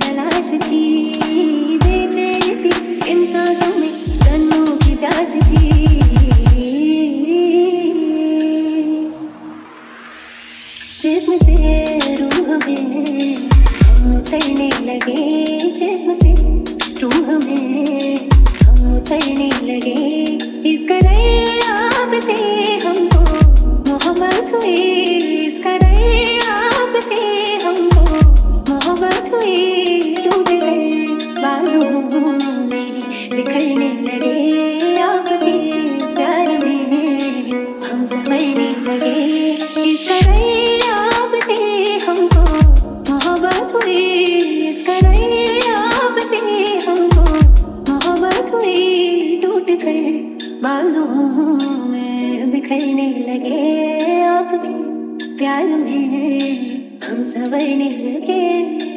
तलाश थी बेचैन सी इन सांसों में जन्मों की प्यास थी जिस्म से रूह में हम उतरने लगे। जिस्म से रूह में हम उतरने लगे। लगे। इस कराब से हमको मोहब्बत हुई। कराब से हमको मोहब्बत हुई। टूट कर बाजुओं में बिखरने लगे। आपके प्यार में हम संवरने लगे।